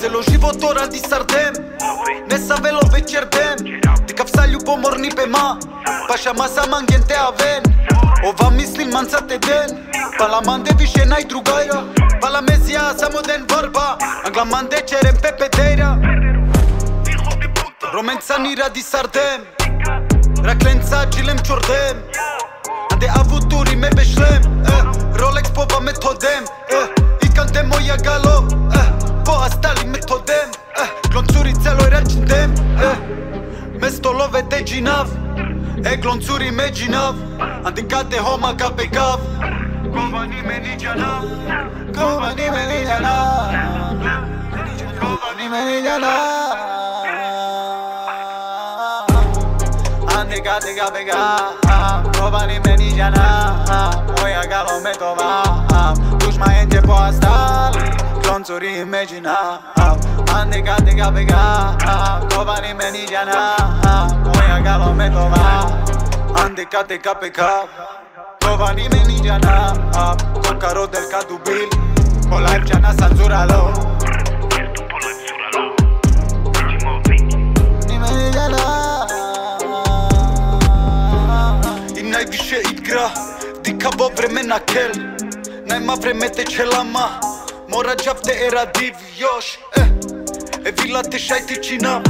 Celo životo radi sardem ah, Ne sa velo večer dem Neka vsa ljubomor ni pema Պաշամասաման գենտե ավեն Ով ամիսլին մանցատ է դեն Պալամանդե վիշեն այդ ռուգայրա Պալամեզիա ասամոդեն բարբա Անգլամանդե չերեն պեպետեյրա Ռոմենցան իրա դիսարդեմ Ռակլենցա ջիլեմ չորդեմ Անդե ավուտուրի մե բեշլեմ Ռոլեքս պովա մե թոդեմ Իկան դեմ ոյա գալո Պո աստալի մե թոդեմ Գլոնցուրի ծել ոյրա չնդեմ Մեզ տոլով է դե ջինավ E glonțuri imaginav Andicate homa ca pe gav Cova nimeni jana Cova nimeni jana Cova nimeni jana Andika tika peka Cova nimeni jana Moja galo me tova Dușmaiente po astali Glonțuri imaginav Andika tika peka Cova nimeni jana Moja galo me tova Andika tika peka Cova nimeni jana Con caro del cadubil Con live jana sanzuralo Nimeni jana I najviše igra Dikavo vremena kel Najma vreme te čelama Mora džav te era div još eh. E vila te šajti čina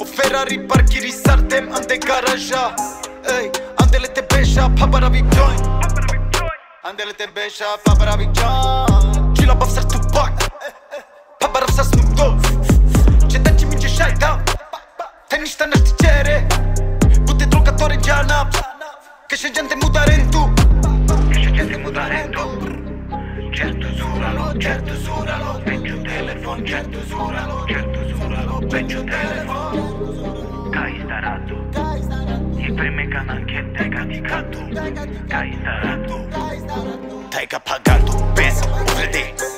O Ferrari parkiri sartem ande garaža Ej, besha, papara big joint Andele te besha, papara big joint Chila baf sar Tupac Papara sar Snoop Dogg. Qeta që min që shajta Te një shtë në shtë qere Guti drogatorin gjana Kështë gjente mu të rendu Kështë gjente mu të rendu certo suralo, certo suralo, peggio telefono, certo suralo, certo suralo, peggio telefono. Dai. spreme ka na kete ka di kato Ka izdara tu Ta e ka pagando, pensa, urede